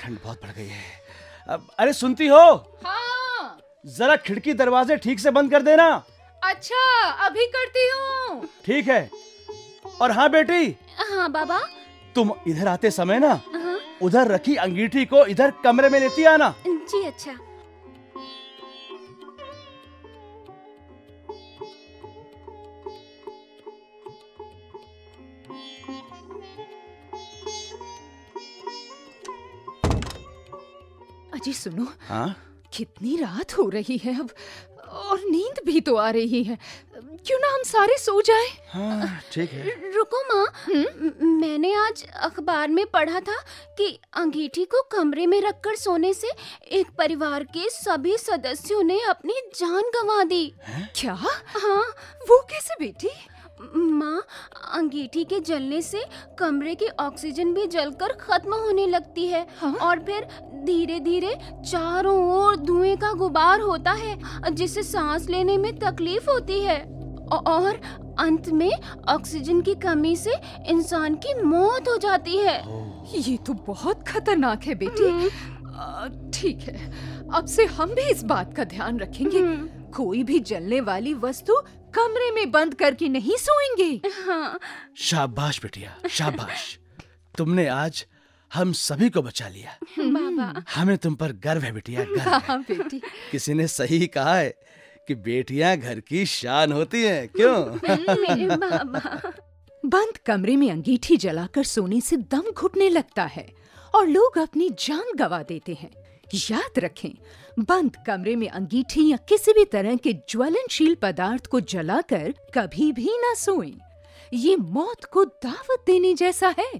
ठंड बहुत बढ़ गई है। अब अरे सुनती हो? हाँ। जरा खिड़की दरवाजे ठीक से बंद कर देना। अच्छा अभी करती हूँ। ठीक है। और हाँ बेटी? हाँ बाबा। तुम इधर आते समय ना हाँ। उधर रखी अंगीठी को इधर कमरे में लेती आना। जी अच्छा। अजी सुनो। हाँ? कितनी रात हो रही है अब और नींद भी तो आ रही है। क्यों ना हम सारे सो जाएँ? हाँ ठीक है। रुको माँ। मैंने आज अखबार में पढ़ा था कि अंगीठी को कमरे में रखकर सोने से एक परिवार के सभी सदस्यों ने अपनी जान गंवा दी। है? क्या? हाँ। वो कैसे बेटी? माँ अंगीठी के जलने से कमरे की ऑक्सीजन भी जलकर खत्म होने लगती है। हाँ? और फिर धीरे धीरे चारों ओर धुएँ का गुबार होता है जिससे सांस लेने में तकलीफ़ होती है। और अंत में ऑक्सीजन की कमी से इंसान की मौत हो जाती है। ये तो बहुत खतरनाक है बेटी। ठीक है। अब से हम भी इस बात का ध्यान रखेंगे। हम्म, कोई भी जलने वाली वस्तु कमरे में बंद करके नहीं सोएँगे। हाँ। शाबाश बेटिया शाबाश। तुमने आज हम सभी को बचा लिया। बाबा। हमें तुम पर गर्व है बेटिया गर्व है। हाँ बेटी। किसी ने सही कहा है कि बेटियाँ घर की शान होती हैं क्यों? मेरे बाबा। बंद कमरे में अंगीठी जलाकर सोने से दम घुटने लगता है और लोग अपनी जान गवा देते हैं। याद रखें, बंद कमरे में अंगीठी या किसी भी तरह के ज्वलनशील पदार्थ को जलाकर कभी भी ना सोएँ। ये मौत को दावत देने जैसा है